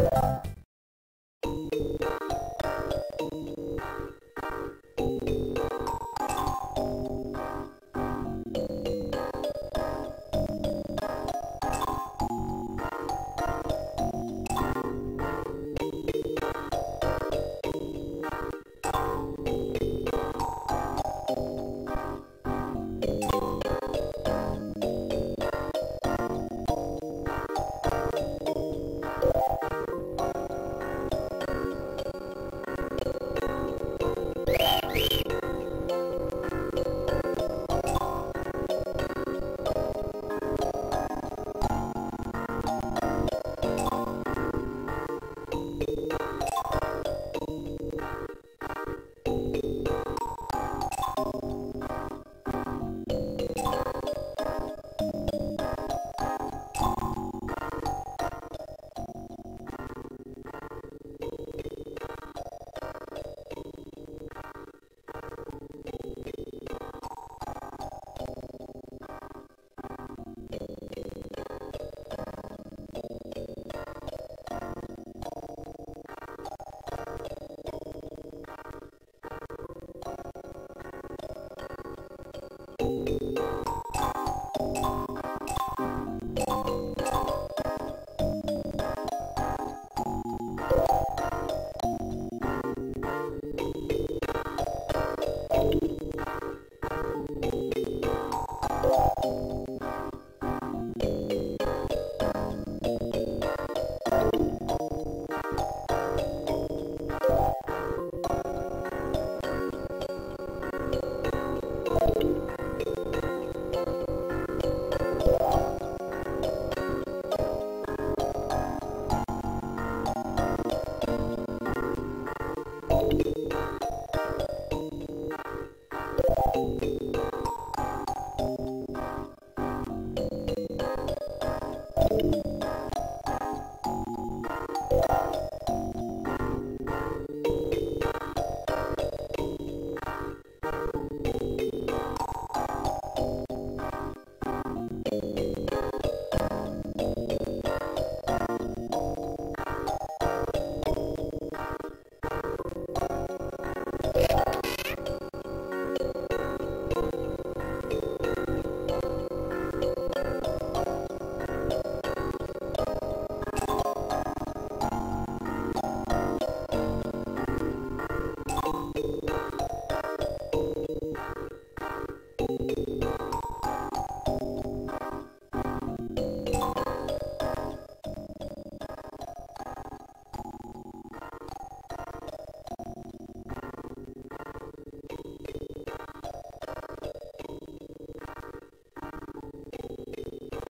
you